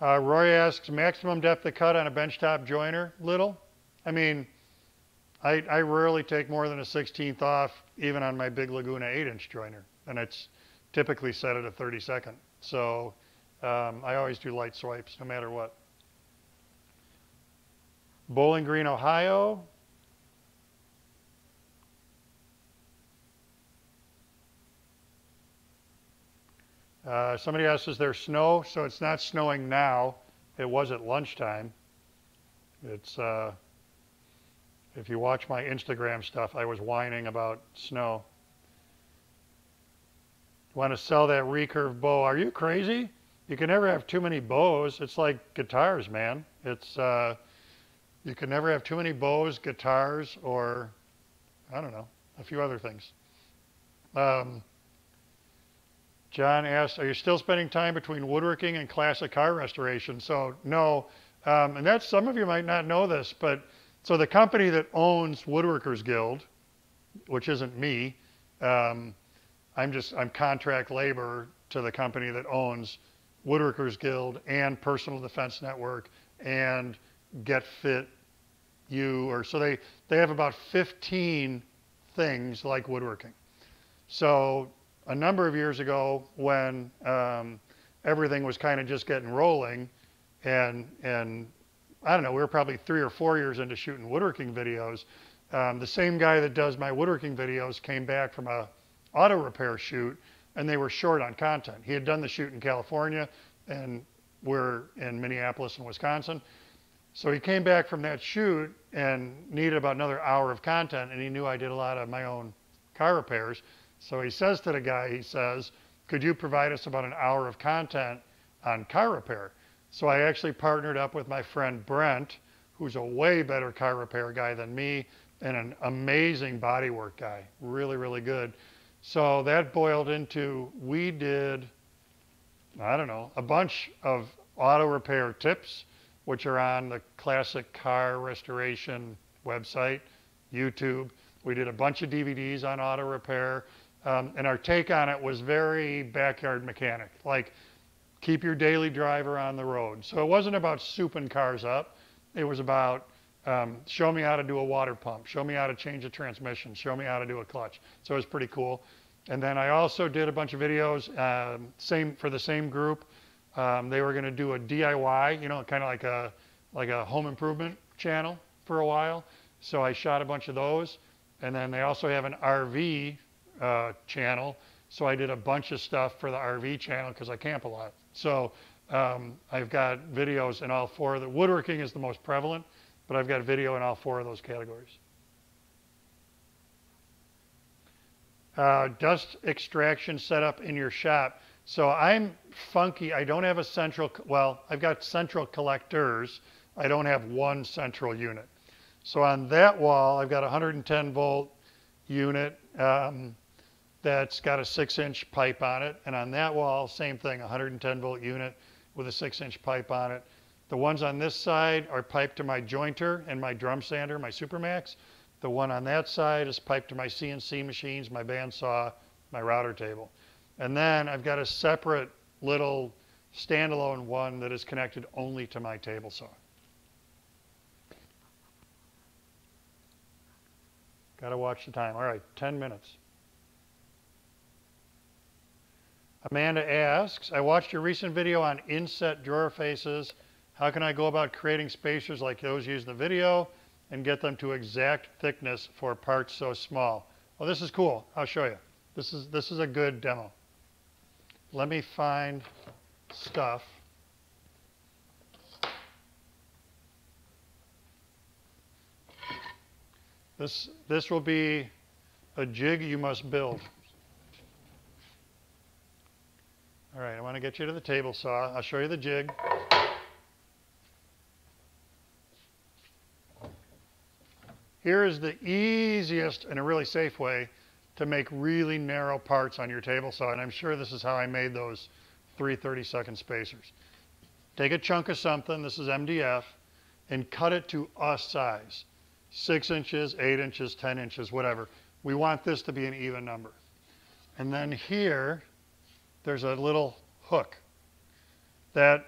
Uh, Roy asks, maximum depth of cut on a benchtop jointer? Little. I mean, I, I rarely take more than a 16th off, even on my big Laguna 8-inch jointer, and it's typically set at a 32nd. So um, I always do light swipes, no matter what. Bowling Green, Ohio. Uh, somebody asked, is there snow? So it's not snowing now. It was at lunchtime. It's, uh, if you watch my Instagram stuff, I was whining about snow. Want to sell that recurve bow? Are you crazy? You can never have too many bows. It's like guitars, man. It's, uh, you can never have too many bows, guitars, or, I don't know, a few other things. Um, John asked, are you still spending time between woodworking and classic car restoration? So no, um, and that's, some of you might not know this, but so the company that owns Woodworkers Guild, which isn't me, um, I'm just, I'm contract labor to the company that owns Woodworkers Guild and Personal Defense Network and Get Fit You, or so they, they have about 15 things like woodworking. So a number of years ago when um, everything was kind of just getting rolling and and I don't know, we were probably three or four years into shooting woodworking videos. Um, the same guy that does my woodworking videos came back from a auto repair shoot and they were short on content. He had done the shoot in California and we're in Minneapolis and Wisconsin. So he came back from that shoot and needed about another hour of content and he knew I did a lot of my own car repairs. So he says to the guy, he says, could you provide us about an hour of content on car repair? So I actually partnered up with my friend Brent, who's a way better car repair guy than me and an amazing bodywork guy, really, really good. So that boiled into, we did, I don't know, a bunch of auto repair tips, which are on the classic car restoration website, YouTube. We did a bunch of DVDs on auto repair. Um, and our take on it was very backyard mechanic, like keep your daily driver on the road. So it wasn't about souping cars up. It was about um, show me how to do a water pump, show me how to change a transmission, show me how to do a clutch. So it was pretty cool. And then I also did a bunch of videos, um, same for the same group. Um, they were going to do a DIY, you know, kind of like a like a home improvement channel for a while. So I shot a bunch of those. And then they also have an RV uh, channel. So I did a bunch of stuff for the RV channel because I camp a lot. So um, I've got videos in all four. The woodworking is the most prevalent, but I've got video in all four of those categories. Uh, dust extraction setup in your shop. So I'm funky. I don't have a central, well, I've got central collectors. I don't have one central unit. So on that wall, I've got a 110 volt unit um, that's got a six inch pipe on it. And on that wall, same thing, 110 volt unit with a six inch pipe on it. The ones on this side are piped to my jointer and my drum sander, my Supermax. The one on that side is piped to my CNC machines, my bandsaw, my router table. And then I've got a separate little standalone one that is connected only to my table saw. Got to watch the time. All right, 10 minutes. Amanda asks, I watched your recent video on inset drawer faces. How can I go about creating spacers like those used in the video and get them to exact thickness for parts so small? Well, this is cool. I'll show you. This is, this is a good demo. Let me find stuff. This, this will be a jig you must build. All right, I want to get you to the table saw. I'll show you the jig. Here is the easiest and a really safe way to make really narrow parts on your table saw, and I'm sure this is how I made those three 30-second spacers. Take a chunk of something, this is MDF, and cut it to a size six inches, eight inches, 10 inches, whatever. We want this to be an even number. And then here, there's a little hook that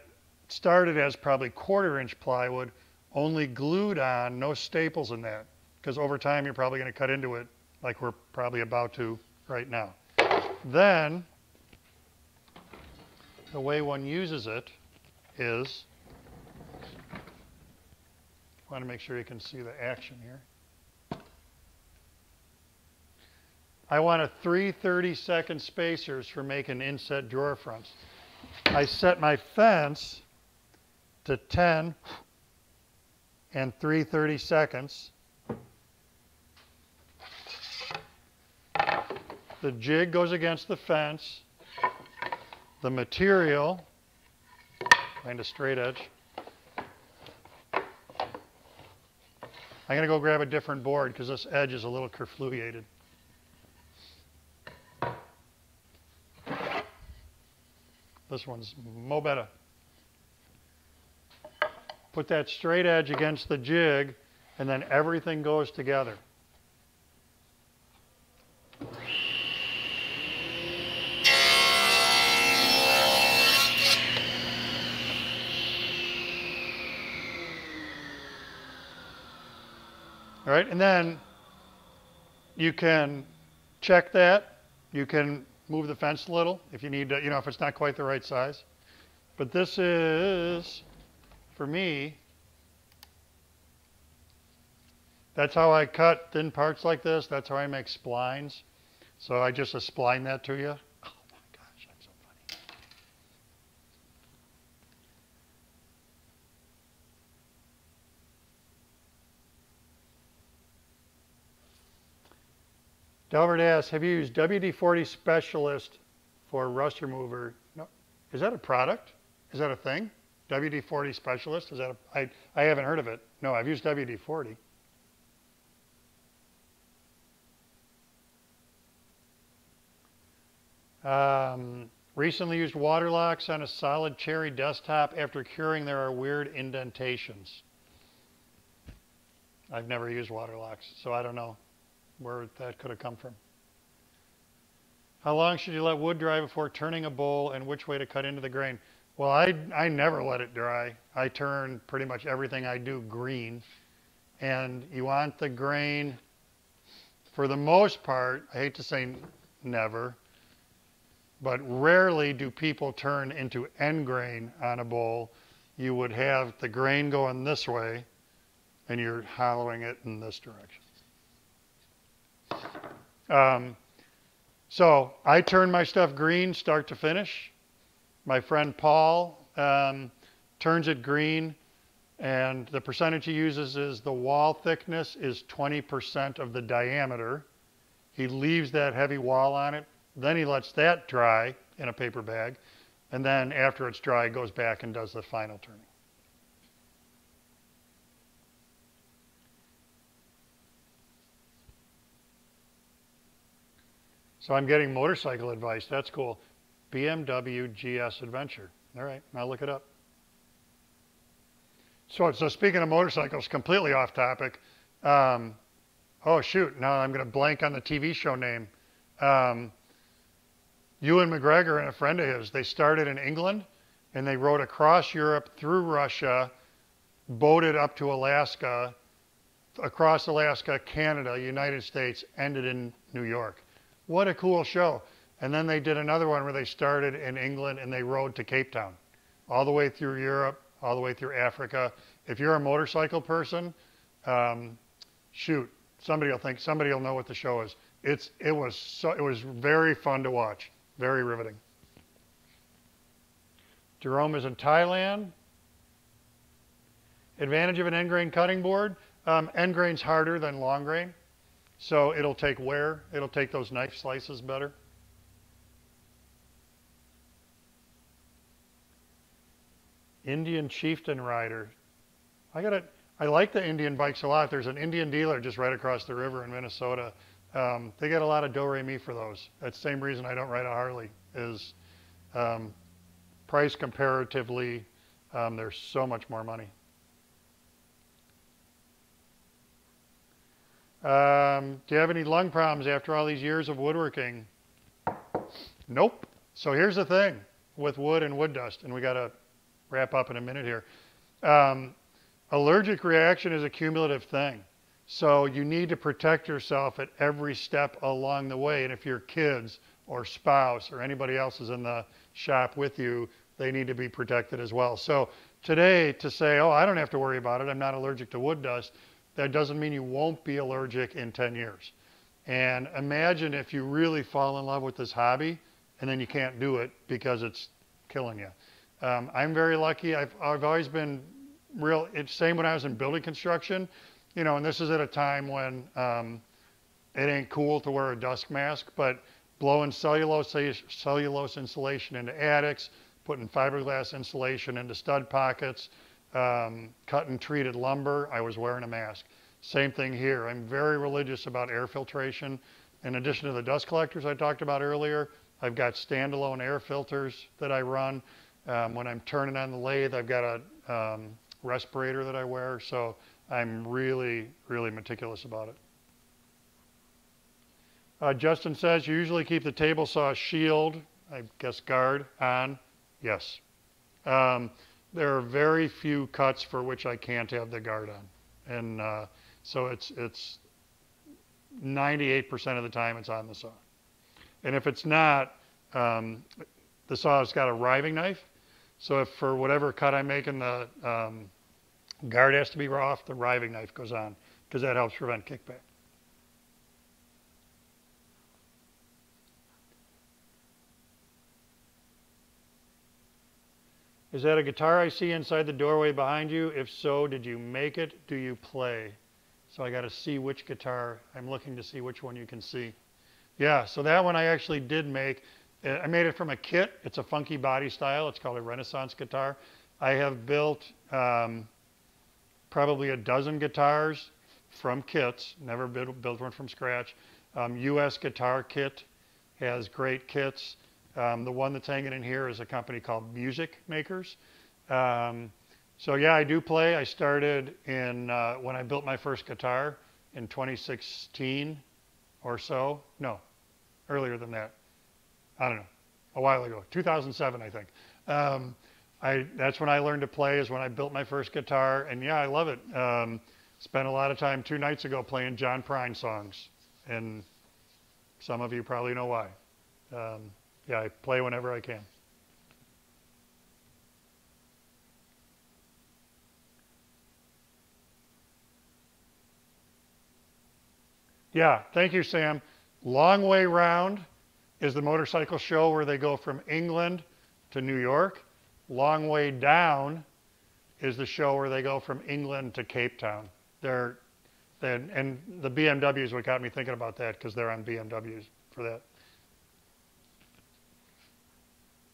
started as probably quarter inch plywood, only glued on, no staples in that. Because over time, you're probably going to cut into it like we're probably about to right now. Then, the way one uses it is want to make sure you can see the action here. I want a 330 second spacers for making inset drawer fronts. I set my fence to 10 and 330 seconds. The jig goes against the fence. The material, find a straight edge, I'm going to go grab a different board because this edge is a little kerfluiated. This one's Mobetta. Put that straight edge against the jig and then everything goes together. All right, and then you can check that. You can move the fence a little if you need to, you know, if it's not quite the right size. But this is, for me, that's how I cut thin parts like this. That's how I make splines. So I just spline that to you. Delbert asks, have you used WD-40 Specialist for rust remover? No. Is that a product? Is that a thing? WD-40 Specialist? Is that a, I, I haven't heard of it. No, I've used WD-40. Um, recently used Waterlox on a solid cherry desktop. After curing, there are weird indentations. I've never used Waterlox, so I don't know where that could have come from. How long should you let wood dry before turning a bowl and which way to cut into the grain? Well, I, I never let it dry. I turn pretty much everything I do green. And you want the grain, for the most part, I hate to say never, but rarely do people turn into end grain on a bowl. You would have the grain going this way and you're hollowing it in this direction. Um, So I turn my stuff green start to finish. My friend Paul um, turns it green, and the percentage he uses is the wall thickness is 20% of the diameter. He leaves that heavy wall on it. Then he lets that dry in a paper bag. And then after it's dry, goes back and does the final turning. So I'm getting motorcycle advice. That's cool. BMW GS Adventure. All right, I'll look it up. So, so speaking of motorcycles, completely off topic. Um, oh shoot! Now I'm going to blank on the TV show name. Um, Ewan McGregor and a friend of his. They started in England, and they rode across Europe through Russia, boated up to Alaska, across Alaska, Canada, United States, ended in New York. What a cool show. And then they did another one where they started in England and they rode to Cape Town, all the way through Europe, all the way through Africa. If you're a motorcycle person, um, shoot, somebody will think, somebody will know what the show is. It's, it was so, it was very fun to watch, very riveting. Jerome is in Thailand. Advantage of an end grain cutting board. Um, end grain's harder than long grain. So it'll take wear, it'll take those knife slices better. Indian Chieftain Rider. I got it. I like the Indian bikes a lot. There's an Indian dealer just right across the river in Minnesota. Um, they get a lot of do re mi for those. That's the same reason I don't ride a Harley. Is um, price comparatively, um, there's so much more money. Um, do you have any lung problems after all these years of woodworking? Nope. So here's the thing with wood and wood dust, and we got to wrap up in a minute here. Um, allergic reaction is a cumulative thing. So you need to protect yourself at every step along the way. And if your kids or spouse or anybody else is in the shop with you, they need to be protected as well. So today to say, oh, I don't have to worry about it, I'm not allergic to wood dust, that doesn't mean you won't be allergic in 10 years. And imagine if you really fall in love with this hobby and then you can't do it because it's killing you. Um, I'm very lucky. I've, I've always been real, it's same when I was in building construction, you know, and this is at a time when um, it ain't cool to wear a dust mask, but blowing cellulose, cellulose insulation into attics, putting fiberglass insulation into stud pockets, um, cut and treated lumber, I was wearing a mask. Same thing here. I'm very religious about air filtration. In addition to the dust collectors I talked about earlier, I've got standalone air filters that I run. Um, when I'm turning on the lathe, I've got a um, respirator that I wear. So I'm really, really meticulous about it. Uh, Justin says, you usually keep the table saw shield, I guess guard, on. Yes. Um, there are very few cuts for which I can't have the guard on. And uh, so it's, it's 98% of the time it's on the saw. And if it's not, um, the saw's got a riving knife. So if for whatever cut I'm making, the um, guard has to be off, the riving knife goes on because that helps prevent kickback. Is that a guitar I see inside the doorway behind you? If so, did you make it? Do you play? So I got to see which guitar. I'm looking to see which one you can see. Yeah, so that one I actually did make. Uh, I made it from a kit. It's a funky body style. It's called a Renaissance guitar. I have built um, probably a dozen guitars from kits. Never built, built one from scratch. Um, U.S. Guitar Kit has great kits. Um, the one that's hanging in here is a company called Music Makers. Um, so yeah, I do play. I started in uh, when I built my first guitar in 2016 or so. No, earlier than that. I don't know, a while ago, 2007, I think. Um, I, that's when I learned to play. Is when I built my first guitar, and yeah, I love it. Um, spent a lot of time two nights ago playing John Prine songs, and some of you probably know why. Um, yeah, I play whenever I can. Yeah, thank you, Sam. Long way round. is the motorcycle show where they go from England to New York. Long way down is the show where they go from England to Cape Town. They're, they're and the BMW is what got me thinking about that because they're on BMWs for that.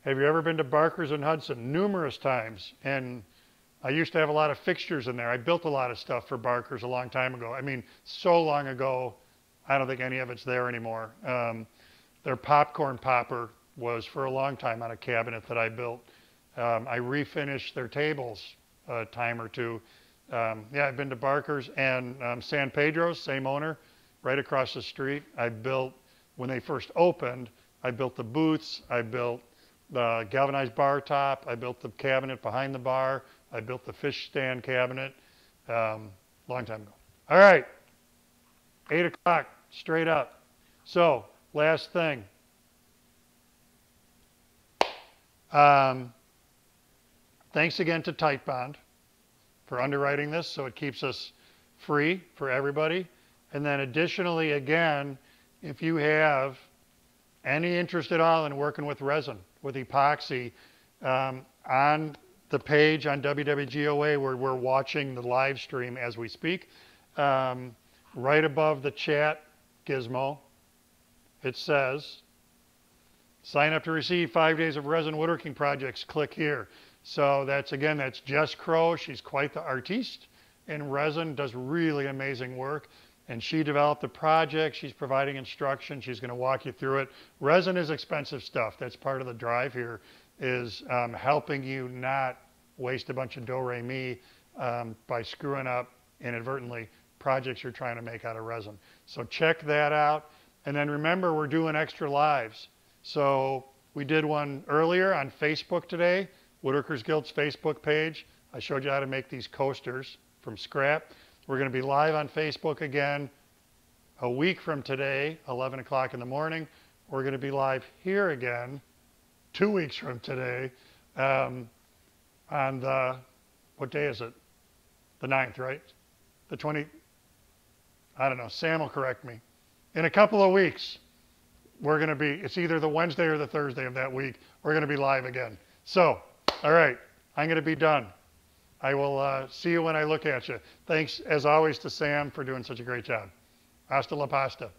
Have you ever been to Barker's in Hudson? Numerous times. And I used to have a lot of fixtures in there. I built a lot of stuff for Barker's a long time ago. I mean, so long ago, I don't think any of it's there anymore. Um, their popcorn popper was for a long time on a cabinet that I built. Um, I refinished their tables a time or two. Um, yeah, I've been to Barker's and um, San Pedro's, same owner, right across the street. I built, when they first opened, I built the booths, I built the galvanized bar top. I built the cabinet behind the bar. I built the fish stand cabinet um, long time ago. All right, 8 o'clock, straight up. So, last thing. Um, thanks again to Titebond for underwriting this so it keeps us free for everybody. And then additionally, again, if you have any interest at all in working with resin, with epoxy, um, on the page on WWGOA where we're watching the live stream as we speak, um, right above the chat gizmo, it says, sign up to receive five days of resin woodworking projects, click here. So that's, again, that's Jess Crow. She's quite the artiste in resin, does really amazing work and she developed the project. She's providing instruction. She's going to walk you through it. Resin is expensive stuff. That's part of the drive here is um, helping you not waste a bunch of do-re-mi um, by screwing up inadvertently projects you're trying to make out of resin. So check that out. And then remember, we're doing extra lives. So we did one earlier on Facebook today, Woodworkers Guild's Facebook page. I showed you how to make these coasters from scrap. We're going to be live on Facebook again a week from today, 11 o'clock in the morning. We're going to be live here again two weeks from today um, on the, what day is it? The 9th, right? The 20, I don't know, Sam will correct me. In a couple of weeks, we're going to be, it's either the Wednesday or the Thursday of that week, we're going to be live again. So, all right, I'm going to be done. I will uh, see you when I look at you. Thanks, as always, to Sam for doing such a great job. Hasta la pasta.